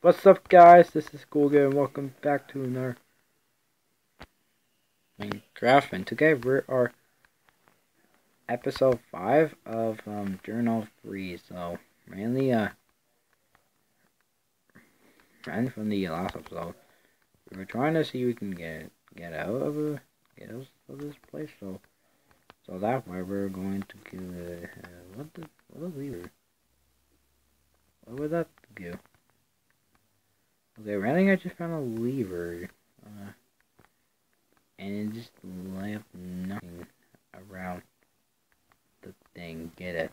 What's up, guys? This is Google, and welcome back to another Minecraft. And today we are episode five of um, Journal Three. So mainly, uh, ran from the last episode. We were trying to see if we can get get out of uh, get out of this place. So, so that way we're going to give uh, what the what the lever. What would that do? Running I just found a lever. Uh, and it just left nothing around the thing. Get it?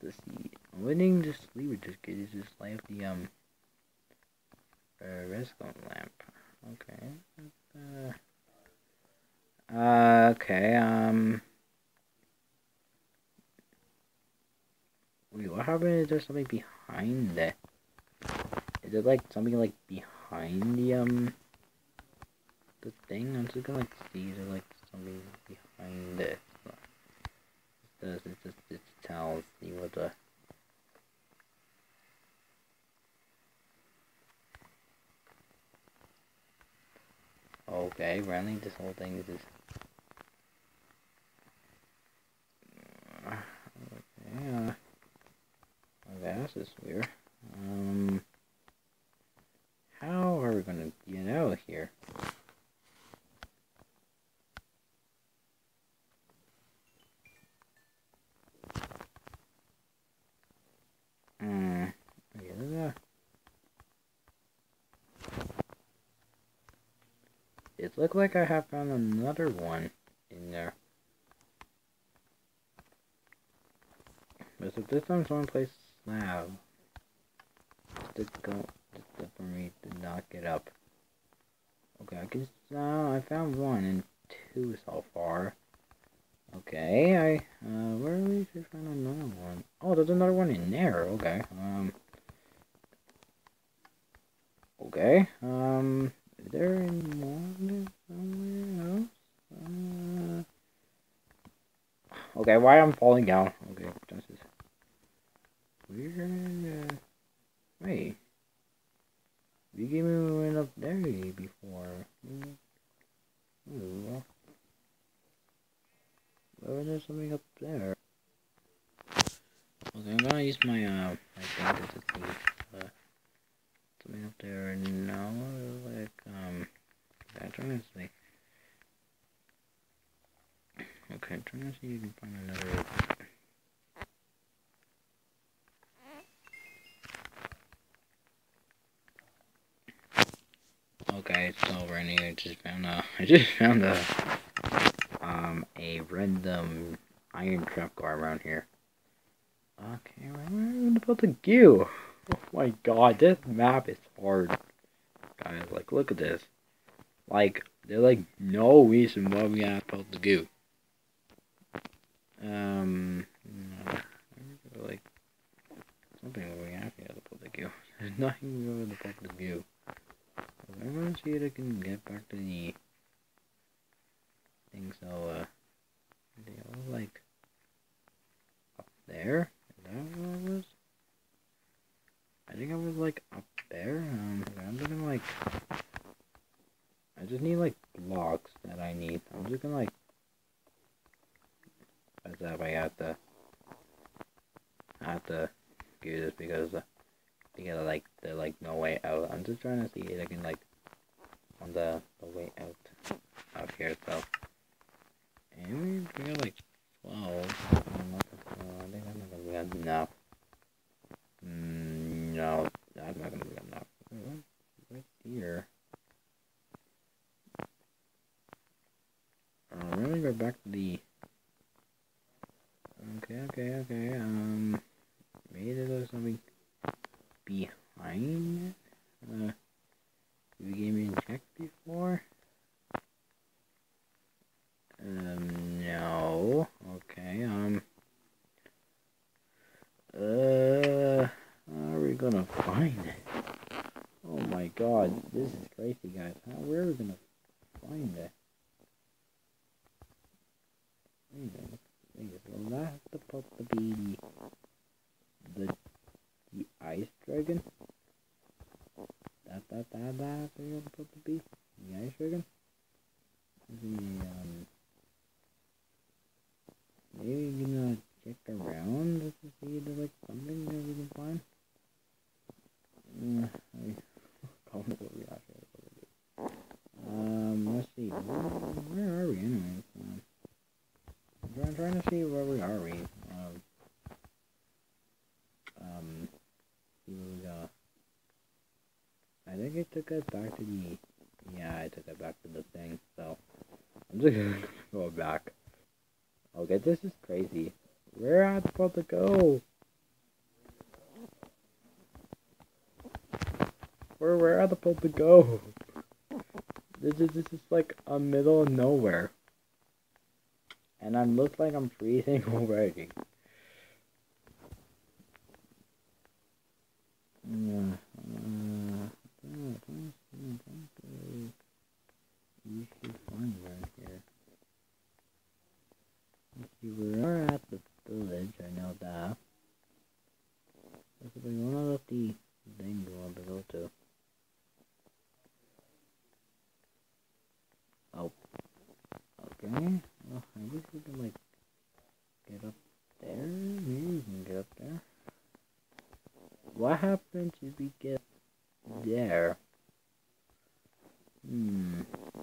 The see. Winning this lever just get is just left the um uh, redstone lamp. Okay. Uh, uh okay, um Wait, what happened? Is there something behind that? Is it like something like behind the um the thing? I'm just gonna like see is there like something behind it. Does it just it tells me what the Okay, running this whole thing is just okay, uh this is weird. Um, how are we going to get out of here? Hmm. Okay, It looks like I have found another one in there. If this one's one place slab. Just go, just for me to knock it up. Okay, I guess, uh, I found one and two so far. Okay, I, uh, where are we to find another one? Oh, there's another one in there, okay, um, okay, um, is there any more okay, why I'm falling down? Okay, just we're uh, wait. You gave me one up there before. Ooh. Why was there something up there? Okay, I'm gonna use my uh thing to see uh, something up there. now. like um, I'm trying to see. Okay, trying to see if you can find another. Okay, so right here, I just found a, I just found a, um, a random iron trap car around here. Okay, where about the goo? Oh my god, this map is hard. Guys, like, look at this. Like, there's like no reason why we have to build the goo. Um, like, something we have to put the goo. There's nothing with the goo. I want to see if I can get back to the thing. So, uh, they all like up there. Is that what was? I think I was like up there. Um, I'm gonna like. I just need like blocks that I need. I'm just gonna like. As if I have to. I have to do this because. Uh, because like there's like no way out. I'm just trying to see if I can like on the, the way out out here so and we got like 12 I think I'm not gonna be enough mm, no that's not gonna be enough right here I'm gonna go back to the okay okay okay um maybe there's something behind uh you gave me a check before? Um, no. Okay, um... Uh... How are we gonna find it? Oh my god, this is crazy, guys. How, where are we gonna find it? Wait a minute. Wait, will that supposed to be the Reagan? That, that, you're supposed to be? The ice Reagan? The, um, maybe you gonna check around to see if there's like something that we can find? Uh, I call it what we actually Um, let's see. Where, where are we anyway? I'm trying, to see where we are. We um, um, see where we go. Think it took us back to the. Yeah, I took it back to the thing. So I'm just gonna go back. Okay, this is crazy. Where am I supposed to go? Where where am I supposed to go? This is this is like a middle of nowhere. And I look like I'm freezing already. Yeah. Uh, you should find around here. Let's see, we are at the village, I know that. Will be one of the things we want to go to. Oh. Okay. I guess we can, like, get up there. Maybe we can get up there. What happens if we get there? Hmm.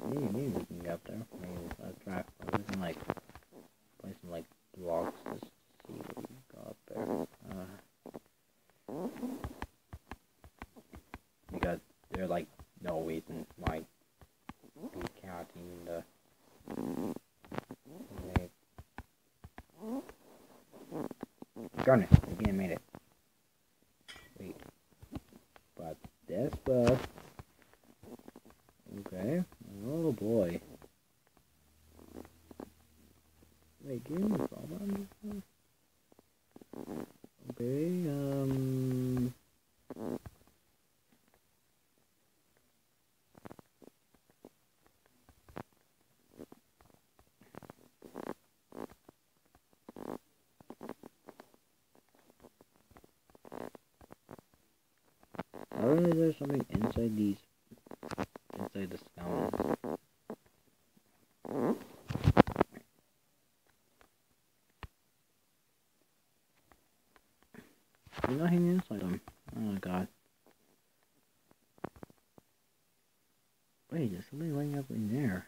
Maybe, maybe we can get up there. Maybe let's try. We can, like, play some, like, blocks to see what we got up there. Uh, because there's, like, no reason why be counting the Darn it, again made it. Wait. But this bus. Okay. Oh boy. Wait, give me problem. Okay, um If there's something inside these, inside the stones. There's nothing inside them. Oh my god. Wait, there's something laying up in there.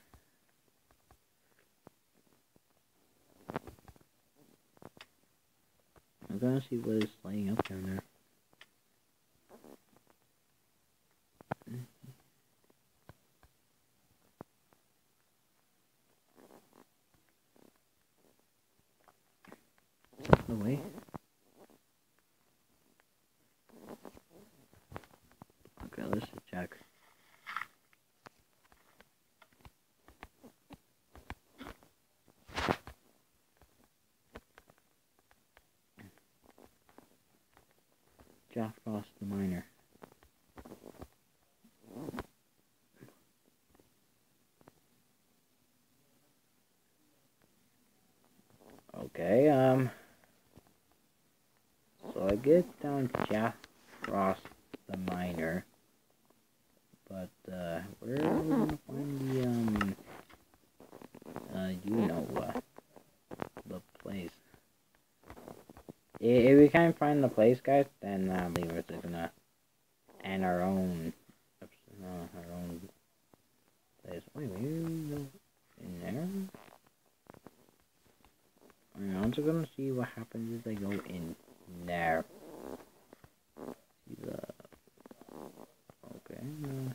I'm gonna see what is laying up down there. Way. Okay, let's check. Jack Frost the Miner. Okay, um... I get down Jack Frost the Miner. But, uh, where are we gonna find the, um... Uh, you know, uh, the place. If we can't find the place, guys, then, uh, we're just gonna end our own, uh, our own place. Wait, we in there? I'm also gonna see what happens if I go in there. See the. Okay. Uh,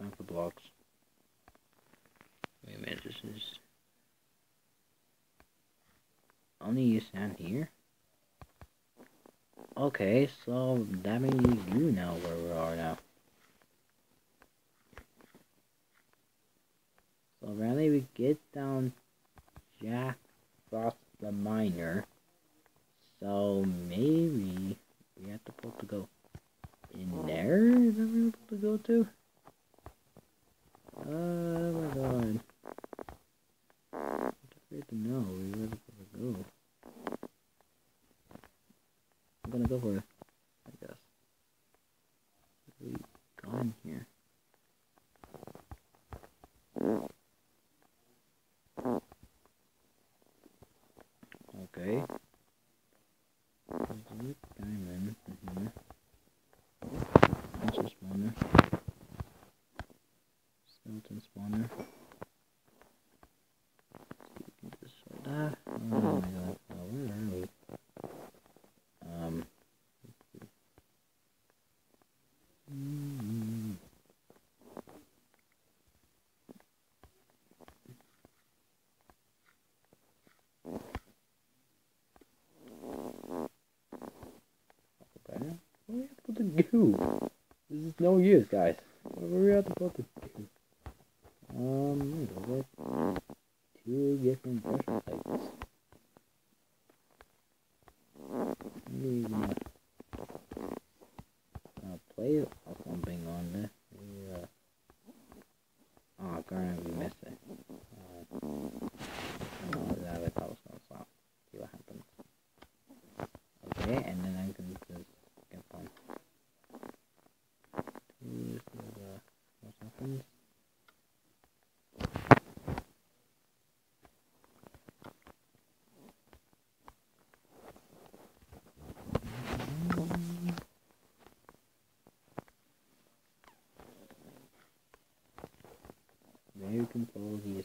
not the blocks. Wait a minute. This is only you stand here. Okay, so that means you know where we are now. Well, apparently we get down Jack Frost the Miner. So maybe we have to pull to go in hmm. there? Is that where we're to go to? Oh my god. I don't to know where we're supposed to go. I'm gonna go for it. What to do? This is no use, guys. What are we able to do? Um, wait, is two different pressure types? Maybe uh, uh, play something on this. Maybe, uh, oh, currently we missed it. Uh, oh, that I thought was gonna stop. See what happens. Okay, and then I can just get on. This is, uh, what happens? Can follow these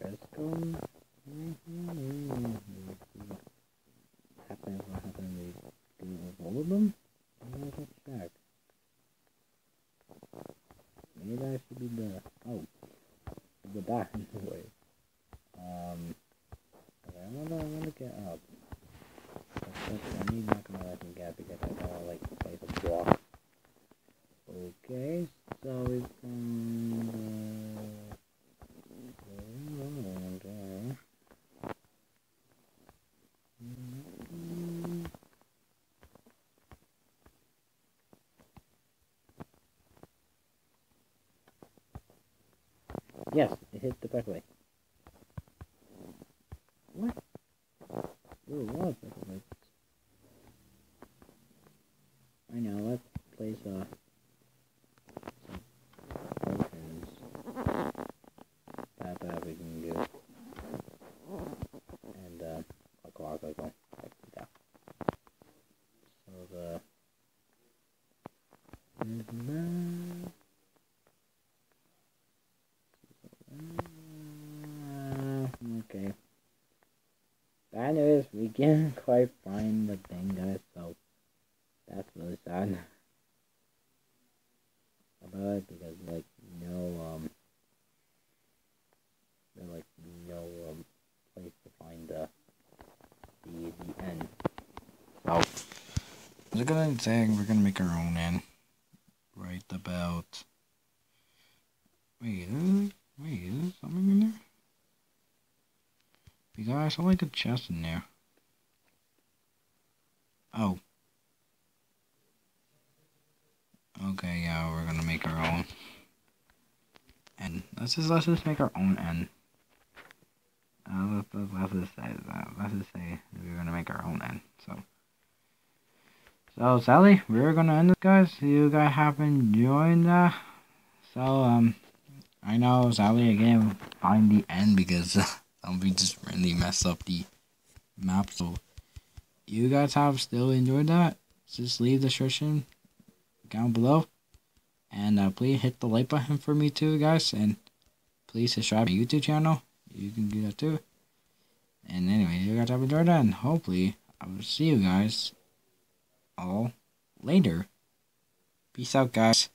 redstone. Happens what happens we do with all of them? Oh, let's check. Maybe that should be the oh the back anyway. Um okay, I'm gonna I'm gonna get up. That's, that's, I'm not gonna let me get because I gotta like place a block. Okay, so we found uh, okay. Mm, Yes, it hit the perfectly. What? Where was perfectly? I know, let's place uh some potions. That that we can do. And uh a clock like one like that. So the uh, okay. Bad news, we can't quite find the thing guys, so that's really sad about it because like no um there's like no um place to find the the the end. So was gonna say we're gonna make our own end. Right about wait, wait, is there something in there? Because I saw like a chest in there. Oh. Okay, yeah, we're gonna make our own. And let's just let's just make our own end. Uh, let's, let's, let's just say that. Let's just say we're gonna make our own end. So, so Sally, we're gonna end this, guys. You guys have enjoyed that. So, um, I know Sally again find the end because um, we just really messed up the map. So, you guys have still enjoyed that. Just leave the description down below. And uh, please hit the like button for me too, guys. And please subscribe to my YouTube channel. You can do that too. And anyway, you guys have enjoyed that. And hopefully, I will see you guys all later. Peace out, guys.